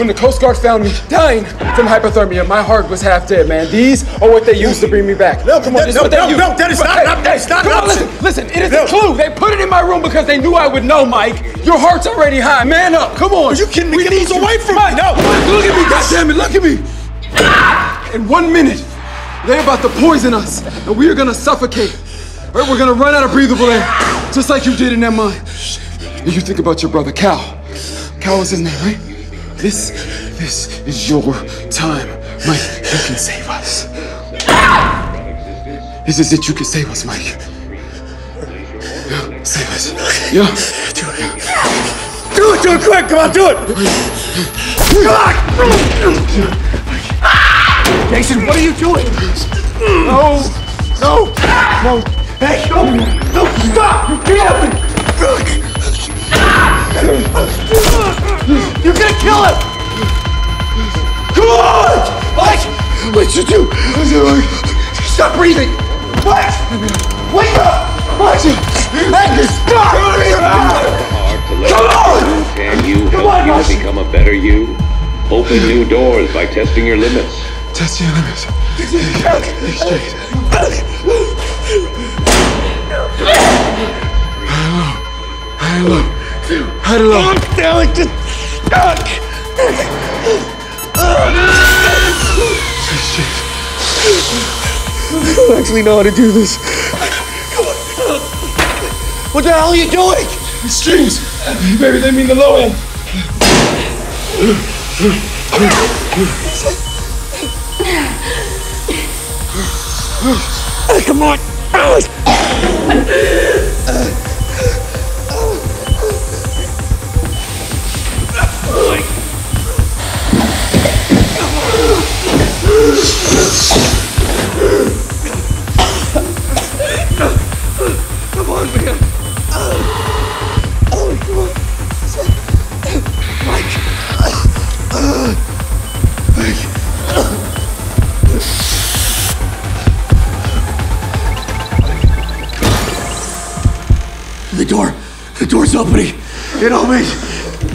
When the Coast Guard found me dying from hypothermia, my heart was half dead, man. These are what they used to bring me back. No, come on, no, this no, what they no, no, Dennis, not- Hey, not- that's not come on, listen, listen, it is No. a clue. They put it in my room because they knew I would know, Mike. Your heart's already high. Man up, come on. Are you kidding me? We Get you. away from me. No. Mike, look at me, goddammit, look at me. In one minute, they're about to poison us, and we are gonna suffocate. Right, we're gonna run out of breathable air, just like you did in that mine. And you think about your brother Cal. Cal was in there, right? This, this is your time, Mike. You can save us. This is it. You can save us, Mike. Yeah, save us. Yeah. Do it, do it Do it quick. Come on, do it. Jason, what are you doing? No, no, no. Hey, no, no, stop! Get off What'd you do? What'd you do? Stop breathing! Mike! Wake up! Mike! Hey, stop! hard to let Come on! go. Can you Come help on, you Marcy. to become a better you? Open new doors by testing your limits. Test your limits. Exchange. High low. High low. High low. I don't actually know how to do this. Come on. What the hell are you doing? Extremes. Maybe they mean the low end. Come on! The door, the door's opening. On me.